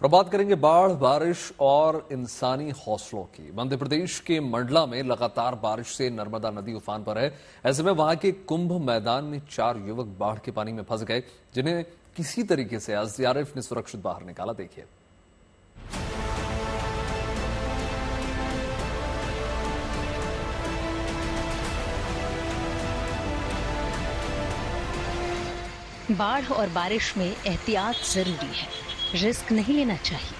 और बात करेंगे बाढ़, बारिश और इंसानी हौसलों की। मध्य प्रदेश के मंडला में लगातार बारिश से नर्मदा नदी उफान पर है। ऐसे में वहाँ के कुंभ मैदान में चार युवक बाढ़ के पानी में फंस गए, जिन्हें किसी तरीके से एसडीआरएफ ने सुरक्षित बाहर निकाला। देखिए। बाढ़ और बारिश में एहतियात ज़रूरी है। रिस्क नहीं लेना चाहिए।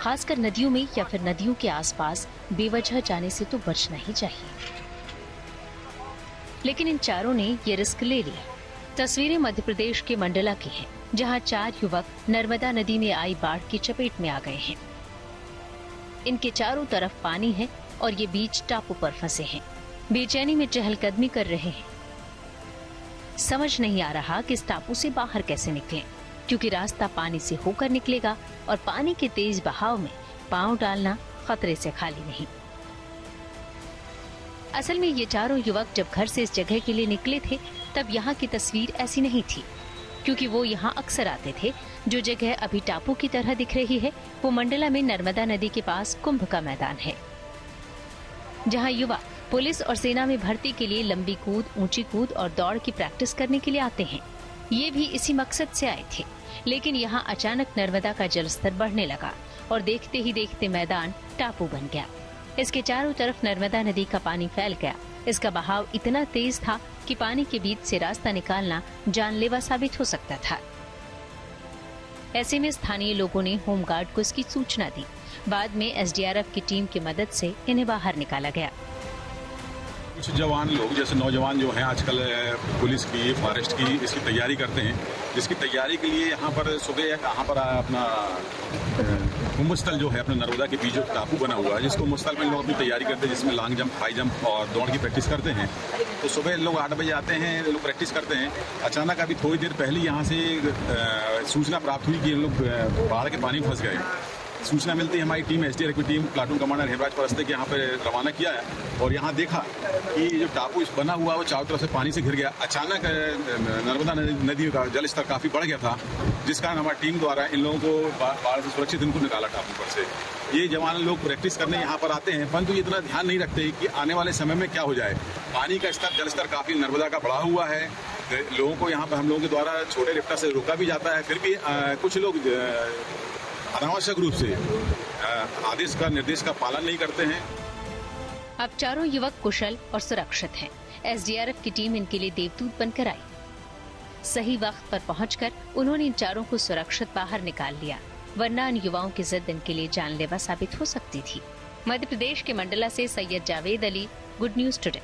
खासकर नदियों में या फिर नदियों के आसपास बेवजह जाने से तो बचना ही चाहिए। लेकिन इन चारों ने ये रिस्क ले लिया। तस्वीरें मध्य प्रदेश के मंडला की हैं, जहाँ चार युवक नर्मदा नदी में आई बाढ़ की चपेट में आ गए हैं। इनके चारों तरफ़ पानी है और ये बीच टापू पर फंसे हैं। बेचैनी में चहलकदमी कर रहे हैं। समझ नहीं आ रहा कि इस टापू से बाहर कैसे निकलें। क्योंकि रास्ता पानी से होकर निकलेगा और पानी के तेज बहाव में पाँव डालना खतरे से खाली नहीं। असल में ये चारों युवक जब घर से इस जगह के लिए निकले थे, तब यहाँ की तस्वीर ऐसी नहीं थी। क्योंकि वो यहाँ अक्सर आते थे, जो जगह अभी टापू की तरह दिख रही है, वो मंडला में नर्मदा नदी के पास कुंभ का मैदान है। जहाँ युवा पुलिस और सेना में भर्ती के लिए लंबी कूद, ऊँची कूद और दौड़ की प्रैक्टिस करने के लिए आते हैं। ये भी इसी मकसद से आए थे। लेकिन यहाँ अचानक नर्मदा का जलस्तर बढ़ने लगा और देखते ही देखते मैदान टापू बन गया। इसके चारों तरफ़ नर्मदा नदी का पानी फैल गया। इसका बहाव इतना तेज था कि पानी के बीच से रास्ता निकालना जानलेवा साबित हो सकता था। ऐसे में स्थानीय लोगों ने होमगार्ड को इसकी सूचना दी। बाद में एसडीआरएफ की टीम की मदद से इन्हें बाहर निकाला गया। कुछ जवान लोग, जैसे नौजवान जो हैं आजकल, पुलिस की, फॉरेस्ट की, इसकी तैयारी करते हैं। जिसकी तैयारी के लिए यहाँ पर सुबह यहाँ पर अपना कुंभ स्थल जो है, अपने नर्मदा के बीच जो टापू बना हुआ है, जिसको मुस्तल में लोग अपनी तैयारी करते हैं, जिसमें लॉन्ग जंप, हाई जंप और दौड़ की प्रैक्टिस करते हैं। तो सुबह लोग आठ बजे आते हैं, लोग प्रैक्टिस करते हैं। अचानक अभी थोड़ी देर पहले यहाँ से सूचना प्राप्त हुई कि लोग बाढ़ के पानी फंस गए। सूचना मिलती है हमारी टीम एस डी की team platoon commander Hemraj Paraste के यहाँ पे रवाना किया है और यहाँ देखा कि जो टापू बना हुआ वो चारों तरफ़ से पानी से घिर गया। अचानक नर्मदा नदी का जल स्तर काफ़ी बढ़ गया था जिस कारण हमारी टीम द्वारा इन लोगों को बाढ़ से सुरक्षित इनको निकाला टापू पर से। ये जवान लोग प्रैक्टिस करने यहाँ पर आते हैं परंतु ये इतना ध्यान नहीं रखते कि आने वाले समय में क्या हो जाए। पानी का स्तर जल स्तर काफ़ी नर्मदा का बढ़ा हुआ है। लोगों को यहाँ पर हम लोगों के द्वारा छोटे रिफ्टा से रोका भी जाता है फिर भी आ, कुछ लोग अनावश्यक रूप से आदेश का निर्देश का पालन नहीं करते हैं। अब चारों युवक कुशल और सुरक्षित हैं। एसडीआरएफ की टीम इनके लिए देवदूत बनकर आई। सही वक्त पर पहुंचकर उन्होंने इन चारों को सुरक्षित बाहर निकाल लिया, वरना इन युवाओं की जिद इनके लिए जानलेवा साबित हो सकती थी। मध्य प्रदेश के मंडला से Syed Javed Ali, good news today.